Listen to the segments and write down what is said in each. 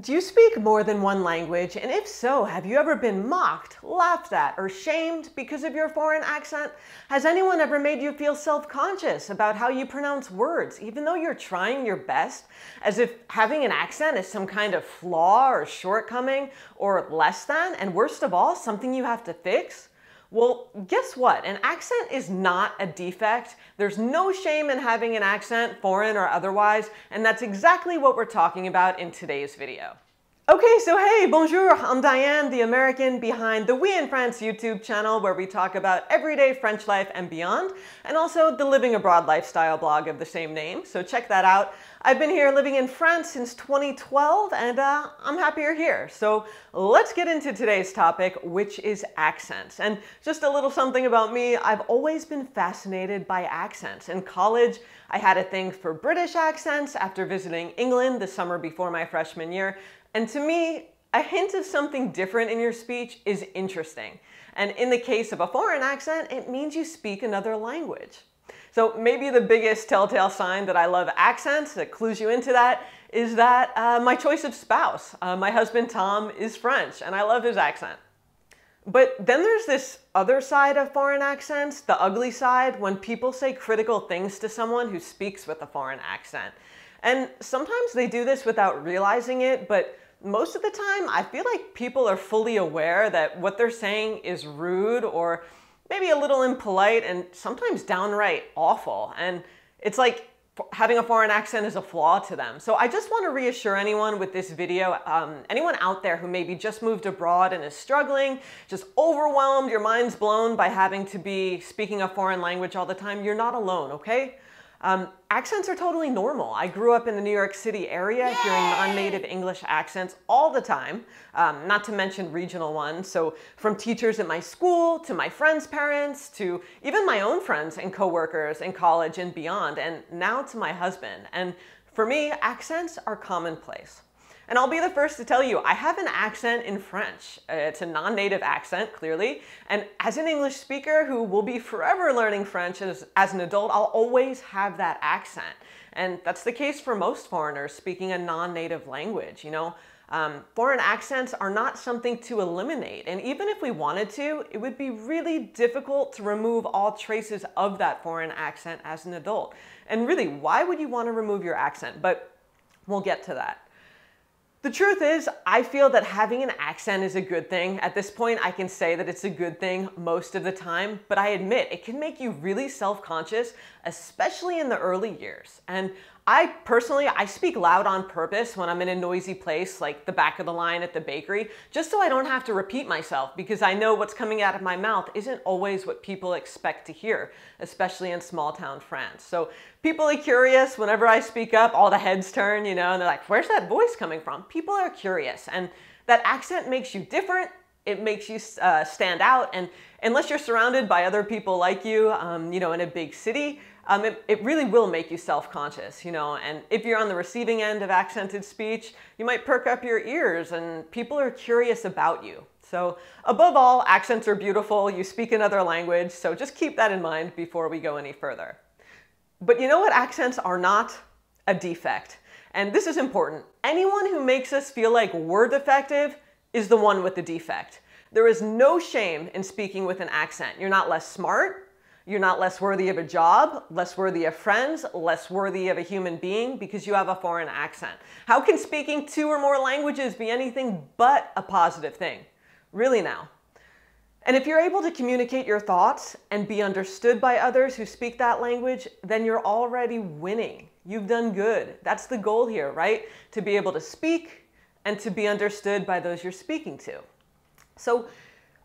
Do you speak more than one language? And if so, have you ever been mocked, laughed at, or shamed because of your foreign accent? Has anyone ever made you feel self conscious about how you pronounce words, even though you're trying your best, as if having an accent is some kind of flaw or shortcoming or less than, and worst of all, something you have to fix? Well, guess what? An accent is not a defect. There's no shame in having an accent, foreign or otherwise, and that's exactly what we're talking about in today's video. Okay, so hey, bonjour, I'm Diane, the American behind the Oui In France YouTube channel where we talk about everyday French life and beyond, and also the Living Abroad lifestyle blog of the same name, so check that out. I've been here living in France since 2012 and uh, I'm happier here. So let's get into today's topic, which is accents. And just a little something about me, I've always been fascinated by accents. In college, I had a thing for British accents after visiting England the summer before my freshman year, and to me, a hint of something different in your speech is interesting. And in the case of a foreign accent, it means you speak another language. So maybe the biggest telltale sign that I love accents that clues you into that is that uh, my choice of spouse. Uh, my husband Tom is French and I love his accent. But then there's this other side of foreign accents, the ugly side, when people say critical things to someone who speaks with a foreign accent. And sometimes they do this without realizing it, but most of the time, I feel like people are fully aware that what they're saying is rude or maybe a little impolite and sometimes downright awful. And it's like having a foreign accent is a flaw to them. So I just want to reassure anyone with this video, um, anyone out there who maybe just moved abroad and is struggling, just overwhelmed, your mind's blown by having to be speaking a foreign language all the time, you're not alone, okay? Um, accents are totally normal. I grew up in the New York City area Yay! hearing non-native English accents all the time, um, not to mention regional ones. So from teachers at my school to my friends' parents to even my own friends and coworkers in college and beyond, and now to my husband. And for me, accents are commonplace. And I'll be the first to tell you, I have an accent in French. It's a non-native accent, clearly. And as an English speaker who will be forever learning French as, as an adult, I'll always have that accent. And that's the case for most foreigners speaking a non-native language, you know. Um, foreign accents are not something to eliminate. And even if we wanted to, it would be really difficult to remove all traces of that foreign accent as an adult. And really, why would you want to remove your accent? But we'll get to that. The truth is, I feel that having an accent is a good thing. At this point, I can say that it's a good thing most of the time, but I admit it can make you really self-conscious, especially in the early years. And I personally, I speak loud on purpose when I'm in a noisy place like the back of the line at the bakery, just so I don't have to repeat myself because I know what's coming out of my mouth isn't always what people expect to hear, especially in small town France. So people are curious whenever I speak up, all the heads turn, you know, and they're like, where's that voice coming from? People are curious and that accent makes you different it makes you uh, stand out. And unless you're surrounded by other people like you, um, you know, in a big city, um, it, it really will make you self-conscious, you know, and if you're on the receiving end of accented speech, you might perk up your ears and people are curious about you. So above all, accents are beautiful, you speak another language, so just keep that in mind before we go any further. But you know what accents are not? A defect. And this is important. Anyone who makes us feel like we're defective is the one with the defect. There is no shame in speaking with an accent. You're not less smart, you're not less worthy of a job, less worthy of friends, less worthy of a human being because you have a foreign accent. How can speaking two or more languages be anything but a positive thing? Really now. And if you're able to communicate your thoughts and be understood by others who speak that language, then you're already winning. You've done good. That's the goal here, right? To be able to speak and to be understood by those you're speaking to. So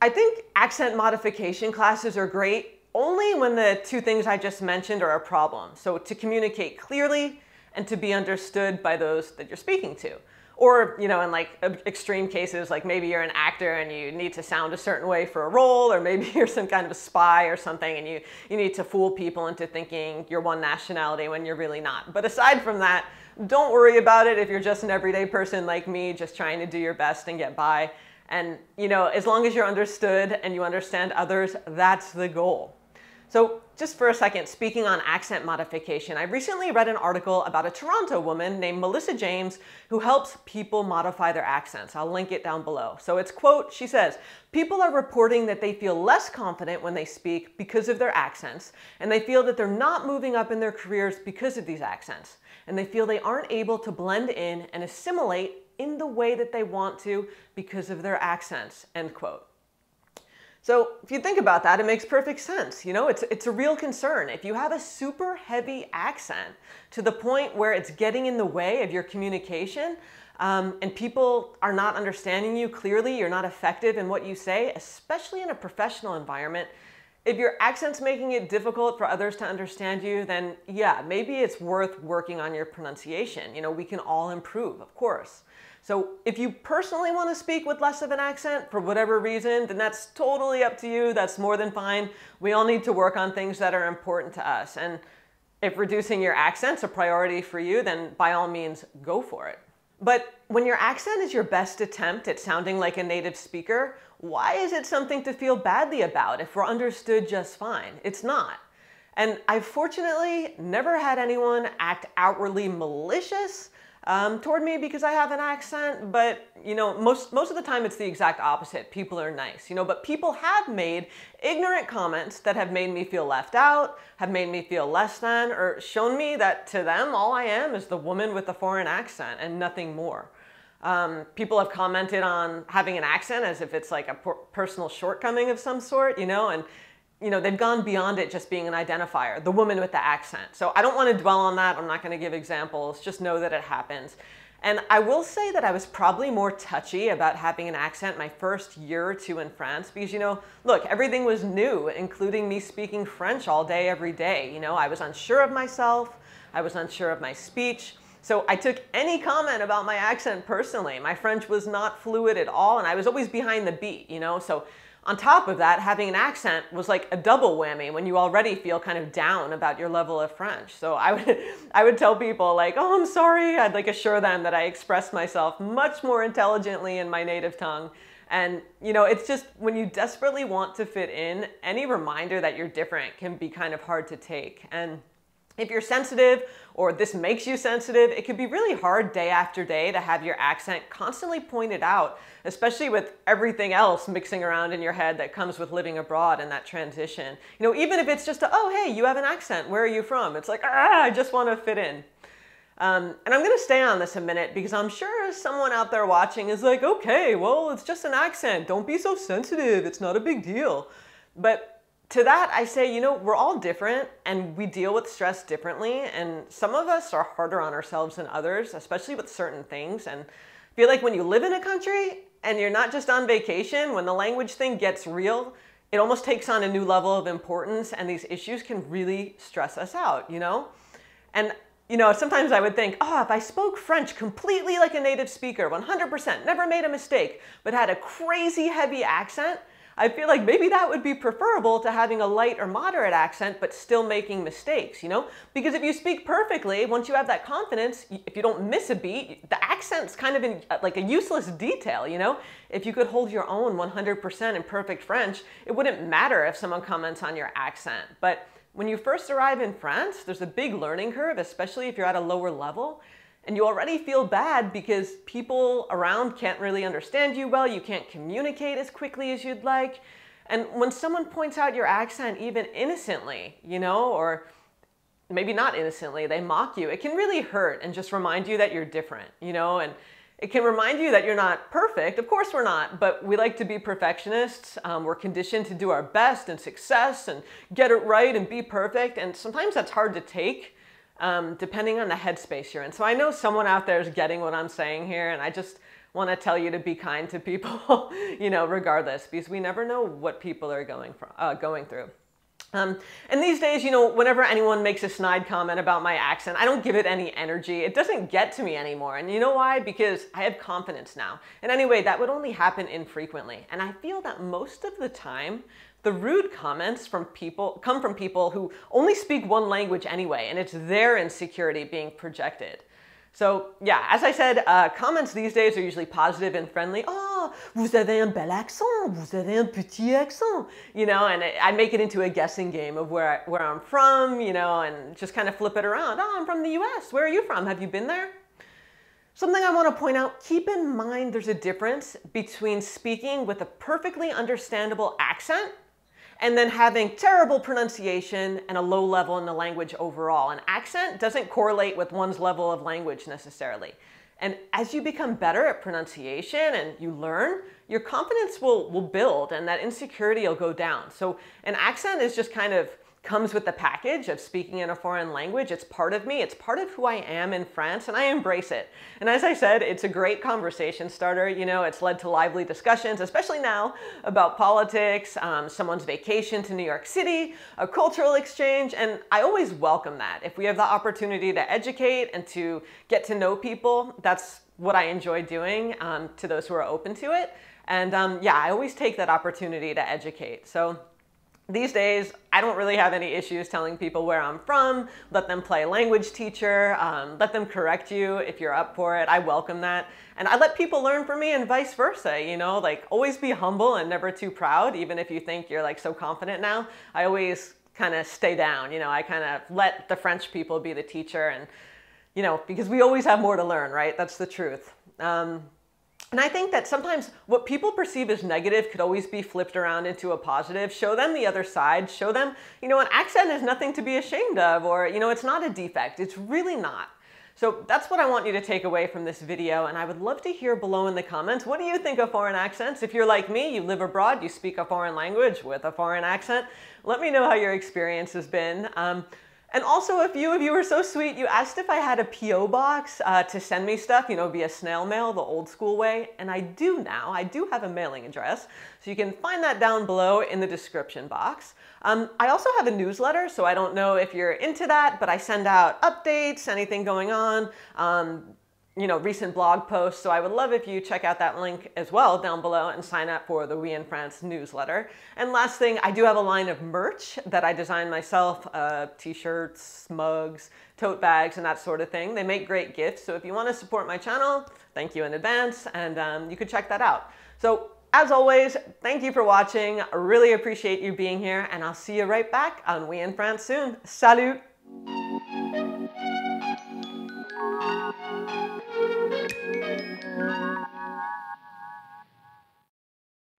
I think accent modification classes are great only when the two things I just mentioned are a problem. So to communicate clearly and to be understood by those that you're speaking to. Or, you know, in like extreme cases, like maybe you're an actor and you need to sound a certain way for a role, or maybe you're some kind of a spy or something and you, you need to fool people into thinking you're one nationality when you're really not. But aside from that, don't worry about it if you're just an everyday person like me, just trying to do your best and get by. And, you know, as long as you're understood and you understand others, that's the goal. So, just for a second, speaking on accent modification, I recently read an article about a Toronto woman named Melissa James who helps people modify their accents. I'll link it down below. So, it's quote, she says, People are reporting that they feel less confident when they speak because of their accents, and they feel that they're not moving up in their careers because of these accents. And they feel they aren't able to blend in and assimilate in the way that they want to because of their accents, end quote. So if you think about that, it makes perfect sense. You know, it's, it's a real concern. If you have a super heavy accent to the point where it's getting in the way of your communication um, and people are not understanding you clearly, you're not effective in what you say, especially in a professional environment, if your accent's making it difficult for others to understand you, then yeah, maybe it's worth working on your pronunciation. You know, we can all improve, of course. So if you personally want to speak with less of an accent for whatever reason, then that's totally up to you. That's more than fine. We all need to work on things that are important to us. And if reducing your accent's a priority for you, then by all means, go for it. But when your accent is your best attempt at sounding like a native speaker, why is it something to feel badly about if we're understood just fine? It's not. And I've fortunately never had anyone act outwardly malicious um, toward me because I have an accent, but you know, most, most of the time it's the exact opposite. People are nice, you know, but people have made ignorant comments that have made me feel left out, have made me feel less than, or shown me that to them, all I am is the woman with the foreign accent and nothing more. Um, people have commented on having an accent as if it's like a personal shortcoming of some sort, you know, and you know, they've gone beyond it just being an identifier, the woman with the accent. So I don't want to dwell on that. I'm not going to give examples. Just know that it happens. And I will say that I was probably more touchy about having an accent my first year or two in France because, you know, look, everything was new, including me speaking French all day, every day. You know, I was unsure of myself. I was unsure of my speech. So I took any comment about my accent personally. My French was not fluid at all, and I was always behind the beat, you know? So on top of that, having an accent was like a double whammy when you already feel kind of down about your level of French. So I would, I would tell people like, oh, I'm sorry. I'd like assure them that I express myself much more intelligently in my native tongue. And, you know, it's just when you desperately want to fit in, any reminder that you're different can be kind of hard to take. And if you're sensitive or this makes you sensitive, it can be really hard day after day to have your accent constantly pointed out, especially with everything else mixing around in your head that comes with living abroad and that transition. You know, even if it's just a, oh, hey, you have an accent, where are you from? It's like, ah, I just want to fit in. Um, and I'm going to stay on this a minute because I'm sure someone out there watching is like, okay, well, it's just an accent. Don't be so sensitive. It's not a big deal. But to that, I say, you know, we're all different and we deal with stress differently. And some of us are harder on ourselves than others, especially with certain things. And I feel like when you live in a country and you're not just on vacation, when the language thing gets real, it almost takes on a new level of importance and these issues can really stress us out, you know? And you know, sometimes I would think, oh, if I spoke French completely like a native speaker, 100%, never made a mistake, but had a crazy heavy accent, I feel like maybe that would be preferable to having a light or moderate accent, but still making mistakes, you know? Because if you speak perfectly, once you have that confidence, if you don't miss a beat, the accent's kind of in, uh, like a useless detail, you know? If you could hold your own 100% in perfect French, it wouldn't matter if someone comments on your accent. But when you first arrive in France, there's a big learning curve, especially if you're at a lower level and you already feel bad because people around can't really understand you well, you can't communicate as quickly as you'd like. And when someone points out your accent, even innocently, you know, or maybe not innocently, they mock you, it can really hurt and just remind you that you're different, you know, and it can remind you that you're not perfect. Of course, we're not, but we like to be perfectionists. Um, we're conditioned to do our best and success and get it right and be perfect. And sometimes that's hard to take um, depending on the headspace you're in. So I know someone out there is getting what I'm saying here, and I just want to tell you to be kind to people, you know, regardless, because we never know what people are going, from, uh, going through. Um, and these days, you know, whenever anyone makes a snide comment about my accent, I don't give it any energy. It doesn't get to me anymore. And you know why? Because I have confidence now. And anyway, that would only happen infrequently. And I feel that most of the time, the rude comments from people come from people who only speak one language anyway, and it's their insecurity being projected. So yeah, as I said, uh, comments these days are usually positive and friendly. Oh, vous avez un bel accent. Vous avez un petit accent. You know, and I make it into a guessing game of where, I, where I'm from, you know, and just kind of flip it around. Oh, I'm from the US. Where are you from? Have you been there? Something I want to point out, keep in mind there's a difference between speaking with a perfectly understandable accent and then having terrible pronunciation and a low level in the language overall. An accent doesn't correlate with one's level of language necessarily. And as you become better at pronunciation and you learn, your confidence will, will build and that insecurity will go down. So an accent is just kind of comes with the package of speaking in a foreign language. It's part of me. It's part of who I am in France and I embrace it. And as I said, it's a great conversation starter. You know, it's led to lively discussions, especially now about politics, um, someone's vacation to New York City, a cultural exchange. And I always welcome that. If we have the opportunity to educate and to get to know people, that's what I enjoy doing um, to those who are open to it. And um, yeah, I always take that opportunity to educate. So these days, I don't really have any issues telling people where I'm from, let them play language teacher, um, let them correct you if you're up for it. I welcome that. And I let people learn from me and vice versa, you know, like always be humble and never too proud, even if you think you're like so confident now. I always kind of stay down, you know, I kind of let the French people be the teacher and, you know, because we always have more to learn, right? That's the truth. Um, and I think that sometimes what people perceive as negative could always be flipped around into a positive. Show them the other side. Show them, you know, an accent is nothing to be ashamed of, or, you know, it's not a defect. It's really not. So that's what I want you to take away from this video, and I would love to hear below in the comments, what do you think of foreign accents? If you're like me, you live abroad, you speak a foreign language with a foreign accent, let me know how your experience has been. Um, and also, a few of you were so sweet. You asked if I had a P.O. box uh, to send me stuff, you know, via snail mail, the old school way. And I do now. I do have a mailing address. So you can find that down below in the description box. Um, I also have a newsletter, so I don't know if you're into that, but I send out updates, anything going on. Um, you know, recent blog posts. So I would love if you check out that link as well down below and sign up for the Oui In France newsletter. And last thing, I do have a line of merch that I designed myself, uh, t-shirts, mugs, tote bags, and that sort of thing. They make great gifts. So if you want to support my channel, thank you in advance, and um, you could check that out. So as always, thank you for watching. I really appreciate you being here, and I'll see you right back on Oui In France soon. Salut!